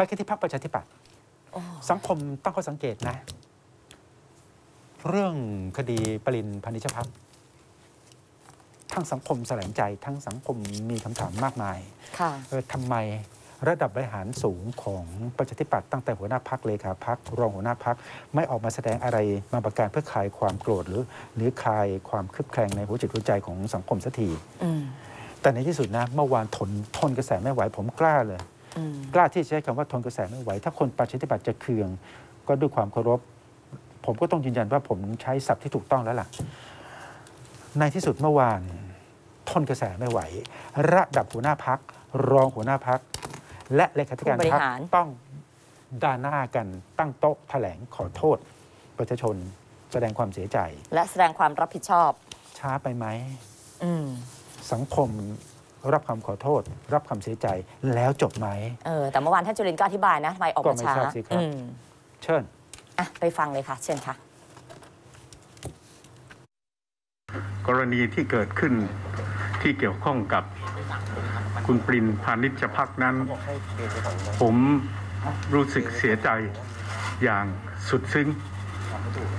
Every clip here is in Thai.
ไปกันที่พรรคประชาธิปัตย์โอ้สังคมตั้งข้อสังเกตนะ เรื่องคดีปรินพานิชพักดิ์ทั้งสังคมแสลงใจ ทั้งสังคมมีคำถามมากมายค่ะเออทำไมระดับบริหารสูงของประชาธิปัตย์ตั้งแต่หัวหน้าพักเลขาพักรองหัวหน้าพักไม่ออกมาแสดงอะไรมาประการเพื่อคลายความโกรธหรือ หรือคลายความคลึบแคลงในหัวจิตหัวใจของสังคมสักทีอืมแต่ในที่สุดนะเมื่อวานทนทนกระแสไม่ไหวผมกล้าเลยอืม กล้าที่จะใช้คำว่าทนกระแสไม่ไหว ถ้าคนประชาธิปัตย์จะเคือง ก็ด้วยความเคารพ ผมก็ต้องยืนยันว่าผมใช้ศัพท์ที่ถูกต้องแล้วล่ะ ในที่สุดเมื่อวาน ทนกระแสไม่ไหว ระดับหัวหน้าพัก รองหัวหน้าพัก และเลขาธิการผู้บริพักหารต้องด่าหน้ากันตั้งโต๊ะแถลงขอโทษ ประชาชนแสดงความเสียใจ และแสดงความรับผิดชอบ ช้าไปไหมอืมสังคม รับคำขอโทษ รับคำเสียใจแล้วจบไหมเออแต่เมื่อวานท่านจุลินก็อธิบายนะทำไมออกก็มาไม่ช้าทราบสิครับอืมเชิญอะไปฟังเลยค่ะ เชิญค่ะ กรณีที่เกิดขึ้นที่เกี่ยวข้องกับคุณปรินพานิชพักนั้น ผมรู้สึกเสียใจอย่างสุดซึ้ง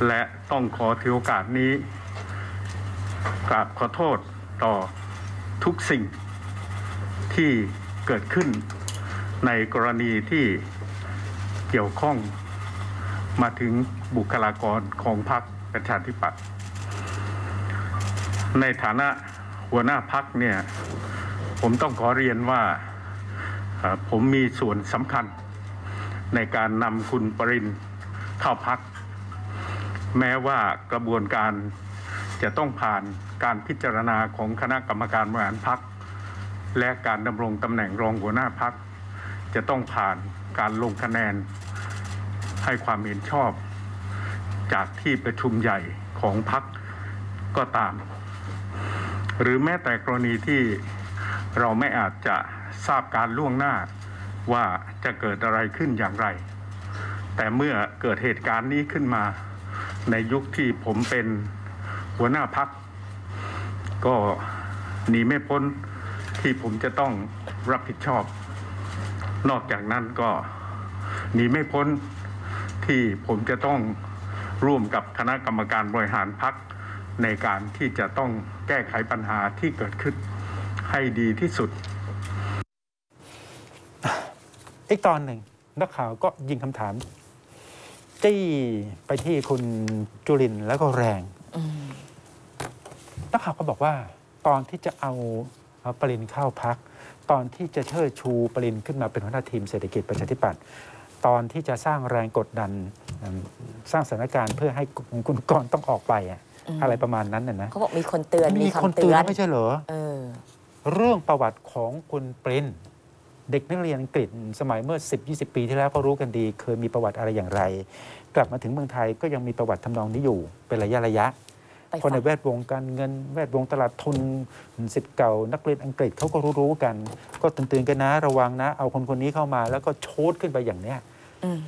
และต้องขอถือโอกาสนี้กราบขอโทษต่อทุกสิ่ง ที่เกิดขึ้นในกรณีที่เกี่ยวข้องมาถึงบุคลากรของพรรคประชาธิปัตย์ในฐานะหัวหน้าพักเนี่ยผมต้องขอเรียนว่าผมมีส่วนสำคัญในการนำคุณปรินเข้าพัก แม้ว่ากระบวนการจะต้องผ่านการพิจารณาของคณะกรรมการบริหารพัก และการดำรงตำแหน่งรองหัวหน้าพัก จะต้องผ่านการลงคะแนน ให้ความเห็นชอบ จากที่ประชุมใหญ่ของพักก็ตาม หรือแม้แต่กรณีที่เราไม่อาจจะทราบการล่วงหน้าว่าจะเกิดอะไรขึ้นอย่างไร แต่เมื่อเกิดเหตุการณ์นี้ขึ้นมา ในยุคที่ผมเป็นหัวหน้าพัก ก็หนีไม่พ้น ที่ผมจะต้องรับผิดชอบ นอกจากนั้นก็หนีไม่พ้นที่ผมจะต้องร่วมกับคณะกรรมการบริหารพักในการที่จะต้องแก้ไขปัญหาที่เกิดขึ้นให้ดีที่สุด อีกตอนหนึ่งนักข่าวก็ยิงคำถาม จี้ไปที่คุณจุลินทร์แล้วก็แรงอืมนักข่าวก็บอกว่าตอนที่จะเอาเอา ปรินเข้าพัก ตอนที่จะเชิดชูปรินขึ้นมาเป็นหัวหน้าทีมเศรษฐกิจประชาธิปัตย์ตอนที่จะสร้างแรงกดดันสร้างสถานการณ์เพื่อให้คุณกรต้องออกไปอะอะไรประมาณนั้นน่ะนะเขาบอกมีคนเตือนมีคนเตือนไม่ใช่เหรอเรื่องประวัติของคุณปรินเด็กนักเรียนอังกฤษสมัยเมื่อ 10-20 ปีที่แล้วก็รู้กันดี เคยมีประวัติอะไรอย่างไร กลับมาถึงเมืองไทยก็ยังมีประวัติทำนองนี้อยู่เป็นระยะระยะ คนในฟังแวดวงการเงินแวดวงตลาดทุนสิทธิ์เก่า นักเรียนอังกฤษเขาก็รู้ๆกัน ก็เตือนๆกันนะระวังนะ เอาคนคนนี้เข้ามาแล้วก็โชดขึ้นไปอย่างเนี้ยอืม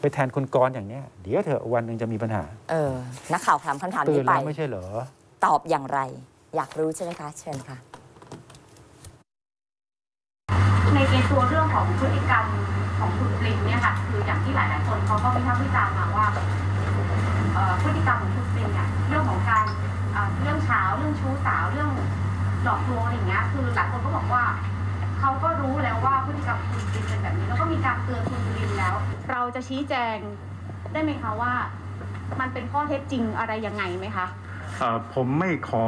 ไปแทนคุณกรณ์อย่างเนี้ยเดี๋ยวเถอะวันหนึ่งจะมีปัญหา เออ นักข่าวถามคำถามเตือนี้นไปแล้วไม่ใช่เหรอ ตอบอย่างไร อยากรู้ใช่ไหมคะ เชิญค่ะ ในในตัวเรื่องของพฤติกรรมของคุณปรินเนี่ยค่ะ คืออย่างที่หลายๆคนเขาก็วิพากษ์วิจารณ์มาว่าเอ่อ พฤติกรรมของคุณปินเนี่ยเรื่องของการเรื่องเช้าเรื่องชู้สาวเรื่องหลอกลวงอะไรอย่างเงี้ยคือหลายคนก็บอกว่าเขาก็รู้แล้วว่าพฤติกรรมคุณปินเป็นแบบนี้แล้วก็มีการเตือนคุณปินแล้ว เราจะชี้แจงได้ไหมคะว่า มันเป็นข้อเท็จจริงอะไรยังไงไหมคะผมไม่ขอ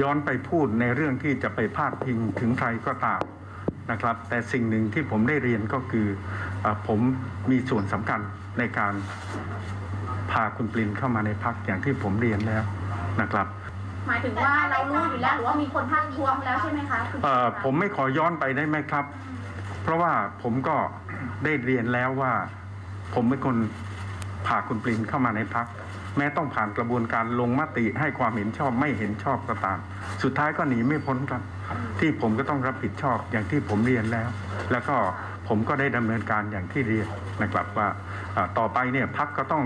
ย้อนไปพูดในเรื่องที่จะไปพาดพิงถึงใครก็ตามนะครับ แต่สิ่งหนึ่งที่ผมได้เรียนก็คืออผมมีส่วนสำคัญในการ พาคุณปรินเข้ามาในพักอย่างที่ผมเรียนแล้วนะครับ หมายถึงว่าเรารู้อยู่แล้วหรือว่ามีคนทักท้วงแล้วใช่ไหมคะคุณปรินเอ่อคะผมไม่ขอย้อนไปได้ไหมครับ เพราะว่าผมก็ได้เรียนแล้วว่า ผมเป็นคนพาคุณปรินเข้ามาในพักแม้ต้องผ่านกระบวนการลงมติให้ความเห็นชอบไม่เห็นชอบก็ตาม สุดท้ายก็หนีไม่พ้นครับ ที่ผมก็ต้องรับผิดชอบอย่างที่ผมเรียนแล้ว แล้วก็ผมก็ได้ดำเนินการอย่างที่เรียนนะครับว่าเอ่อต่อไปเนี่ยพักก็ต้อง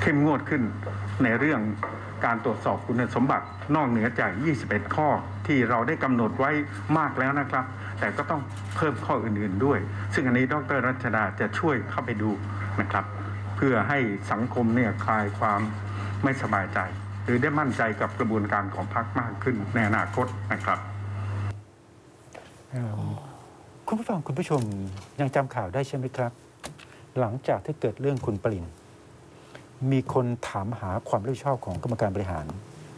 เข้มงวดขึ้นในเรื่องการตรวจสอบคุณสมบัตินอกเหนือจาก 21 ข้อที่เราได้กำหนดไว้มากแล้วนะครับ แต่ก็ต้องเพิ่มข้ออื่นๆด้วย ซึ่งอันนี้ดรรัชดาจะช่วยเข้าไปดูนะครับ เพื่อให้สังคมเนี่ยคลายความไม่สบายใจ หรือได้มั่นใจกับกระบวนการของพรรคมากขึ้นในอนาคตนะครับคุณผู้ฟังคุณผู้ชมยังจำข่าวได้ใช่ไหมครับ หลังจากที่เกิดเรื่องคุณปริน มีคนถามหาความรับผิดชอบของกรรมการบริหาร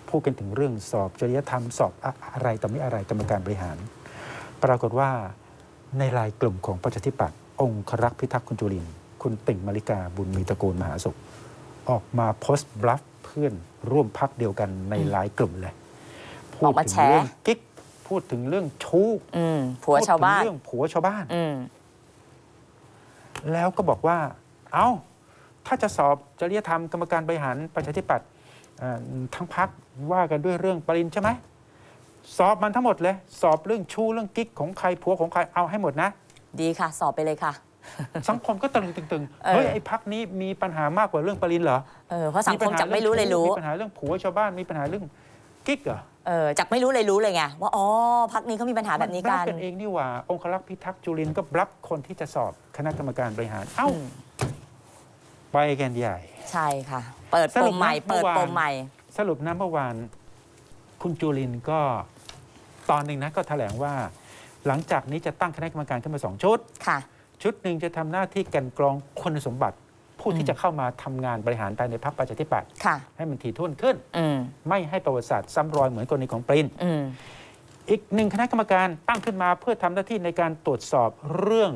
พูดกันถึงเรื่องสอบจริยธรรมสอบอะอะไรต่อไม่อะไรกรรมการบริหาร ปรากฏว่าในรายกลุ่มของประชาธิปัตย์องครักษ์พิทักษ์คุณจุลินทร์คุณติ่งมาริกาบุญมีตระกูลมหาสุข ออกมาโพสต์บลัฟเพื่อนร่วมพักเดียวกันในหลายกลุ่มเลยพูอดอกมาถึงแฉเรื่องกิ๊กพูดถึงเรื่องชู้อืมผัวชาวบ้านพูดถึงเรื่องผัวชาวบ้านอืมแล้วก็บอกว่า เอา้า ถ้าจะสอบจริยธรรมกรรมการบริหารประชาธิปัตย์เอ่อทั้งพักว่ากันด้วยเรื่องปรินใช่ไหมสอบมันทั้งหมดเลย สอบเรื่องชู้เรื่องกิ๊กของใครผัวของใครเอาให้หมดนะ ดีค่ะ สอบไปเลยค่ะ สังคมก็ตะลึงตึงเออๆเฮ้ยไอ้พักนี้มีปัญหามากกว่าเรื่องปรินเหรอเออเพราะสังคมจากไม่รู้เลยรู้มีปัญหาเรื่องผัวชาวบ้านมีปัญหาเรื่องกิ๊กเหรอเออจากไม่รู้เลยรู้เลยไงว่าอ๋อพักนี้เขามีปัญหาแบบนี้มักันบลัฟกันเองนี่หว่า องครักษ์พิทักษ์จุลินทร์ก็บลัฟคนที่จะสอบคณะกรรมการบริหาร เอ้าอืม ไปกันใหญ่ ใช่ค่ะ เปิดสปรุมปนะใหม่ เปิดเมื่อวานปมใหม่ สรุปนะเมื่อวานคุณจุลินทร์ก็ตอนหนึ่งนะก็แถลงว่า หลังจากนี้จะตั้งคณะกรรมการขึ้นมาสองชุดค่ะ ชุดหนึ่งจะทำหน้าที่กลันกรองคุณสมบัติผู้อืที่มจะเข้ามาทำงานบริหารภายในพรรคประชาธิปัตย์ค่ะให้มันถี่ถ้วนขึ้นอืมไม่ให้ประวัติศาสตร์ซ้ำรอยเหมือนกรณีของปรินอืมอีกหนึ่งคณะกรรมการตั้งขึ้นมาเพื่อทำหน้าที่ในการตรวจสอบเรื่อง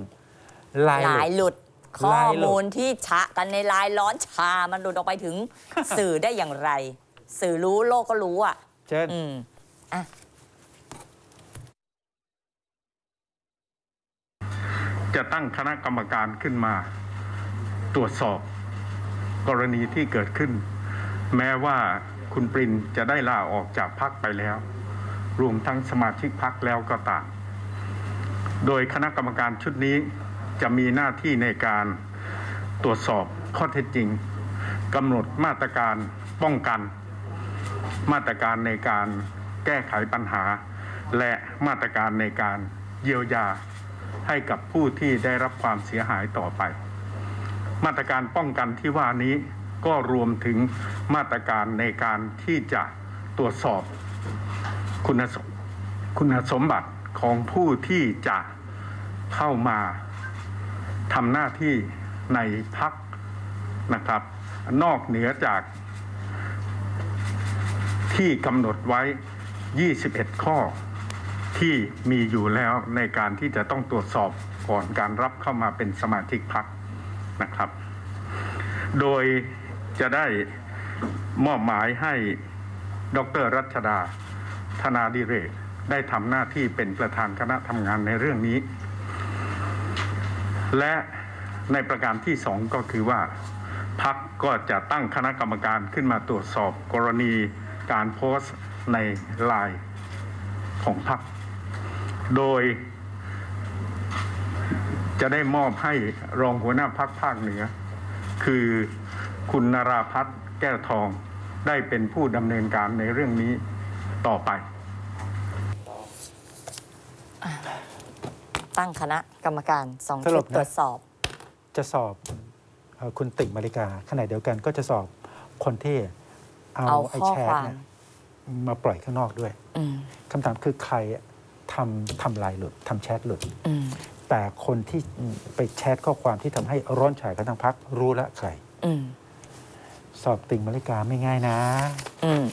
ลายลายหลุดหลุด ข้อลายหลุดมูลที่ชะกันในลายร้อนชา มันหลุดออกไปถึงสื่อได้อย่างไร สื่อรู้โลกก็รู้อะเช่นอืมจะตั้งคณะกรรมการขึ้นมา ตรวจสอบกรณีที่เกิดขึ้น แม้ว่าคุณปรินจะได้ลาออกจากพักไปแล้ว รวมทั้งสมาชิกพักแล้วก็ตาม โดยคณะกรรมการชุดนี้ จะมีหน้าที่ในการตรวจสอบข้อเท็จจริงกำหนดมาตรการป้องกัน มาตรการในการแก้ไขปัญหา และมาตรการในการเยียวยาให้กับผู้ที่ได้รับความเสียหายต่อไป มาตรการป้องกันที่ว่านี้ก็รวมถึงมาตรการในการที่จะตรวจสอบคุณสมคุณสมบัติของผู้ที่จะเข้ามา ทำหน้าที่ในพักนะครับ นอกเหนือจากที่กำหนดไว้ 21 ข้อที่มีอยู่แล้วในการที่จะต้องตรวจสอบก่อนการรับเข้ามาเป็นสมาชิกพรรคนะครับ โดยจะได้มอบหมายให้ดรรัชดาธนาดิเรก ได้ทำหน้าที่เป็นประธานคณะทำงานในเรื่องนี้ และในประการที่สองก็คือว่าพักก็จะตั้งคณะกรรมการขึ้นมาตรวจสอบกรณีการโพสต์ในไลน์ของพัก โดย จะได้มอบให้รองหัวหน้าพักภาคเหนือ คือคุณนราพัฒน์แก้วทองได้เป็นผู้ดำเนินการในเรื่องนี้ต่อไป ตั้งคณะกรรมการสองสรุชุปดนะตรวจสอบ จะสอบเอ่อคุณติ่งมาริกาขณะเดียวกันก็จะสอบคนที่เอาเอาไอ้ข้อแชคทวามเนี่ยมาปล่อยข้างนอกด้วยอืมคำถามคือใครทำทำลายหลุดทำแชทหลุดอืมแต่คนที่ไปแชทข้อความที่ทำให้ร้อนฉายกันทั้งพักรู้ละใครอืมสอบติ่งมาริกาไม่ง่ายนะอืม